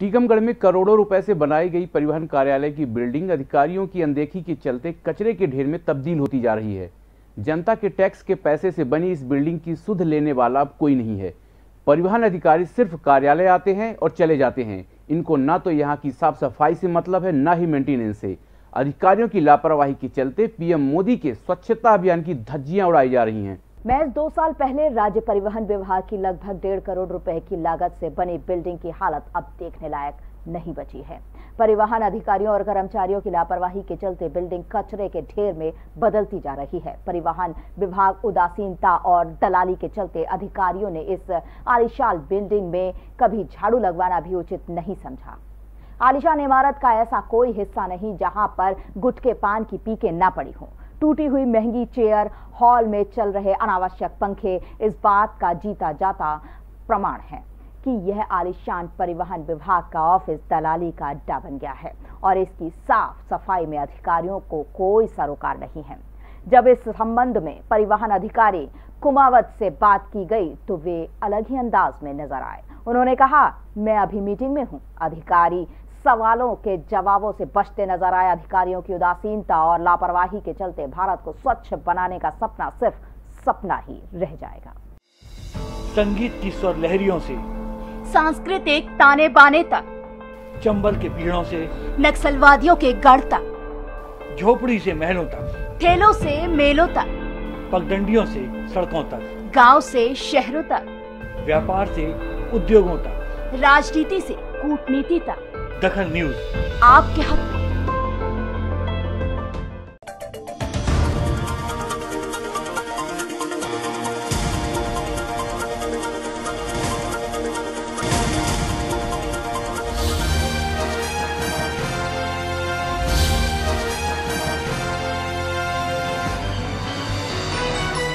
टीकमगढ़ में करोड़ों रुपए से बनाई गई परिवहन कार्यालय की बिल्डिंग अधिकारियों की अनदेखी के चलते कचरे के ढेर में तब्दील होती जा रही है। जनता के टैक्स के पैसे से बनी इस बिल्डिंग की सुध लेने वाला अब कोई नहीं है। परिवहन अधिकारी सिर्फ़ कार्यालय आते हैं और चले जाते हैं। इनको ना तो यहाँ की साफ़ सफ़ाई से मतलब है, ना ही मेंटेनेंस से। अधिकारियों की लापरवाही के चलते पीएम मोदी के स्वच्छता अभियान की धज्जियाँ उड़ाई जा रही हैं। महज दो साल पहले राज्य परिवहन विभाग की लगभग डेढ़ करोड़ रुपए की लागत से बनी बिल्डिंग की हालत अब देखने लायक नहीं बची है। परिवहन अधिकारियों और कर्मचारियों की लापरवाही के चलते बिल्डिंग कचरे के ढेर में बदलती जा रही है। परिवहन विभाग उदासीनता और दलाली के चलते अधिकारियों ने इस आलिशान बिल्डिंग में कभी झाड़ू लगवाना भी उचित नहीं समझा। आलिशान इमारत का ऐसा कोई हिस्सा नहीं जहाँ पर गुटके पान की पीके न पड़ी हों। टूटी हुई महँगी चेयर हॉल में चल रहे अनावश्यक पंखे, इस बात का जीता जाता प्रमाण है कि यह आलिशान परिवहन विभाग का ऑफ़िस दलाली का अड्डा बन गया है और इसकी साफ़ सफ़ाई में अधिकारियों को कोई सरोकार नहीं है। जब इस संबंध में परिवहन अधिकारी कुमावत से बात की गई तो वे अलग ही अंदाज में नज़र आए। उन्होंने कहा, मैं अभी मीटिंग में हूँ। अधिकारी सवालों के जवाबों से बचते नज़र आए अधिकारियों की उदासीनता और लापरवाही के चलते भारत को स्वच्छ बनाने का सपना सिर्फ़ सपना ही रह जाएगा। संगीत की स्वर लहरियों से सांस्कृतिक ताने बाने तक चंबल के पीड़ों से नक्सलवादियों के गढ़ तक झोपड़ी से महलों तक ठेलों से मेलों तक पगडंडियों से सड़कों तक गाँव से शहरों तक व्यापार से उद्योगों तक। राजनीति से कूटनीति तक। दखन न्यूज़। आपके हक।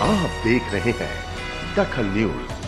आप देख रहे हैं दखल न्यूज़।